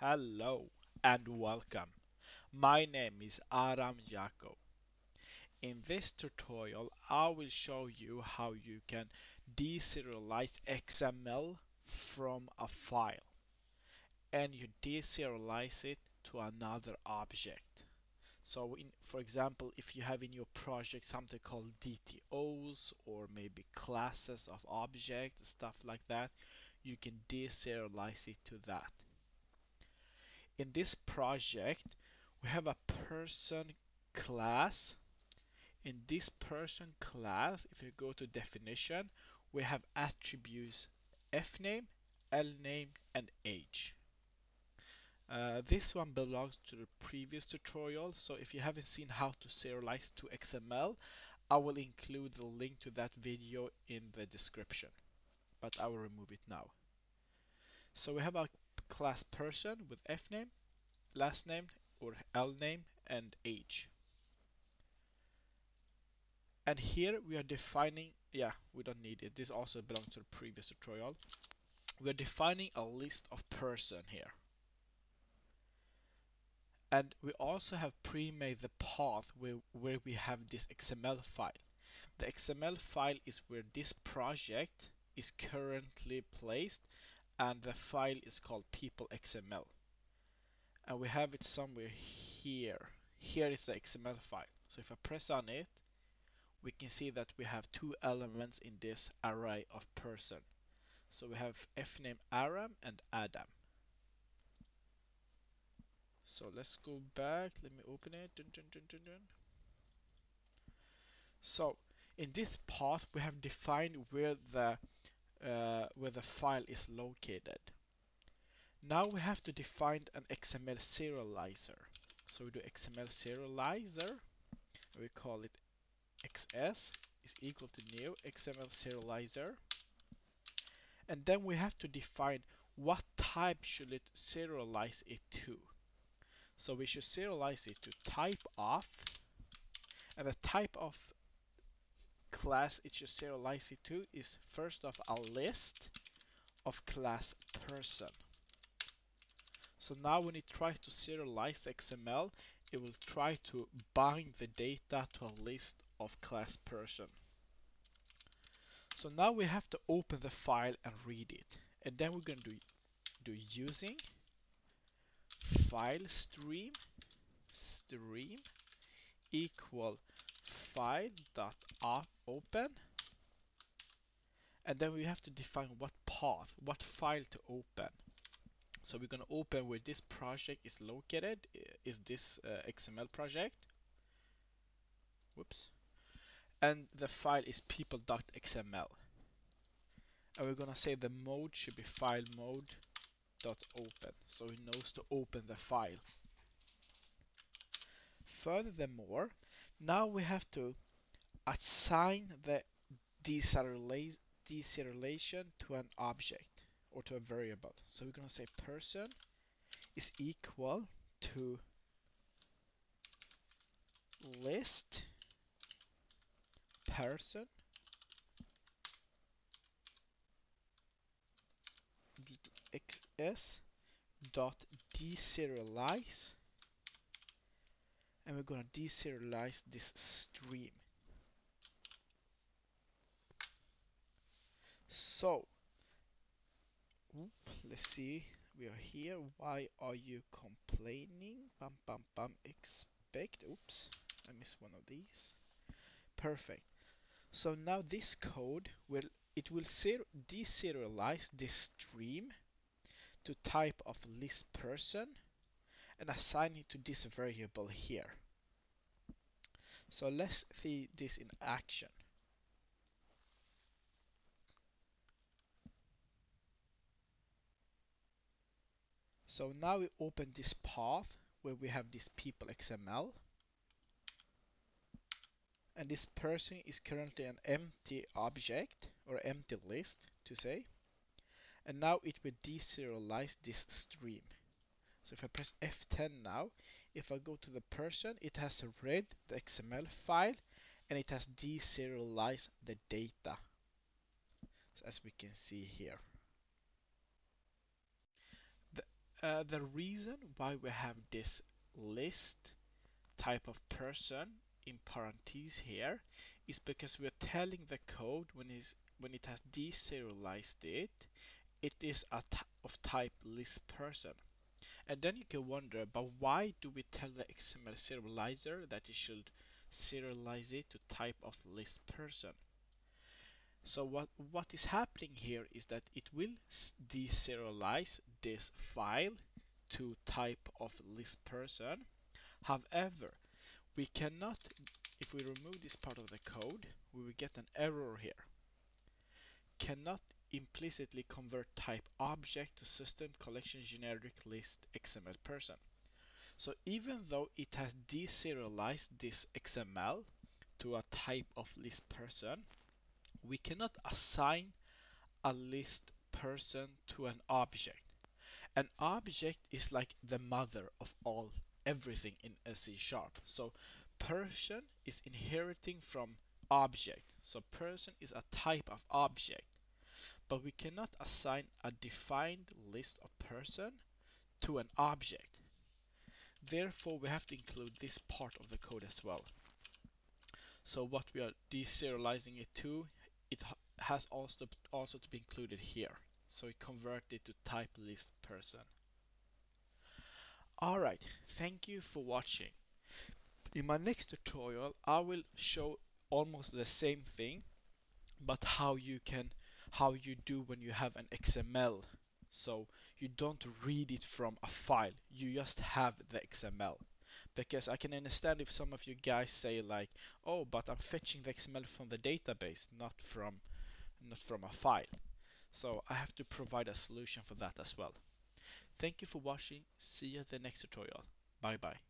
Hello and welcome. My name is Aram Yako. In this tutorial, I will show you how you can deserialize XML from a file and you deserialize it to another object. So in, for example, if you have in your project something called DTOs or maybe classes of objects, stuff like that, you can deserialize it to that. In this project, we have a person class. In this person class, if you go to definition, we have attributes fname, lname, and age. Uh, this one belongs to the previous tutorial, so if you haven't seen how to serialize to XML, I will include the link to that video in the description, but I will remove it now. So we have our class person with fname, last name or lname and age. And here we are defining, yeah, we don't need it. This also belongs to the previous tutorial. We are defining a list of person here. And we also have pre-made the path where, where we have this XML file. The XML file is where this project is currently placed and the file is called people XML. And we have it somewhere here. Here is the XML file. So if I press on it, we can see that we have two elements in this array of person. So we have fname Aram and Adam. So let's go back. Let me open it. Dun, dun, dun, so in this path, we have defined where the uh, where the file is located. Now we have to define an XML serializer. So we do XML serializer. We call it XS is equal to new XML serializer. And then we have to define what type should it serialize it to. So we should serialize it to type of, and the type of class serialize it to is first of a list of class person. So now when it tries to serialize XML, it will try to bind the data to a list of class person. So now we have to open the file and read it. And then we're going to do, do using file stream stream equal file dot open. And then we have to define what path what file to open. So we're going to open where this project is located is this uh, XML project. Whoops. And the file is people.xml and we're going to say the mode should be file mode dot open. So it knows to open the file. Furthermore now we have to assign the deserialization to an object or to a variable. So we're going to say person is equal to list person xs dot deserialize and we're going to deserialize this stream. So let's see. We are here. Why are you complaining? Bum bum bum. Expect oops I missed one of these. Perfect. So now this code will it will deserialize this stream to type of list person and assign it to this variable here. So let's see this in action. So now we open this path where we have this people XML and this person is currently an empty object or empty list to say and now it will deserialize this stream so if I press F10 now if I go to the person it has read the XML file and it has deserialized the data so as we can see here the, uh, the reason why we have this list type of person in parentheses here is because we're telling the code when, when it has deserialized it, it is a of type list person. And then you can wonder, but why do we tell the XML serializer that it should serialize it to type of list person? So what, what is happening here is that it will deserialize this file to type of list person. However, we cannot, if we remove this part of the code, we will get an error here. Cannot implicitly convert type object to system collection generic list XML person. So even though it has deserialized this XML to a type of list person, we cannot assign a list person to an object. An object is like the mother of all everything in C sharp. So person is inheriting from object. So person is a type of object. But we cannot assign a defined list of person to an object. Therefore, we have to include this part of the code as well. So what we are deserializing it to it has also also to be included here. So we convert it to type list person. Alright, thank you for watching. In my next tutorial, I will show almost the same thing, but how you can, how you do when you have an XML. So you don't read it from a file, you just have the XML because I can understand if some of you guys say like, oh, but I'm fetching the XML from the database, not from not from a file. So I have to provide a solution for that as well. Thank you for watching. See you at the next tutorial. Bye bye.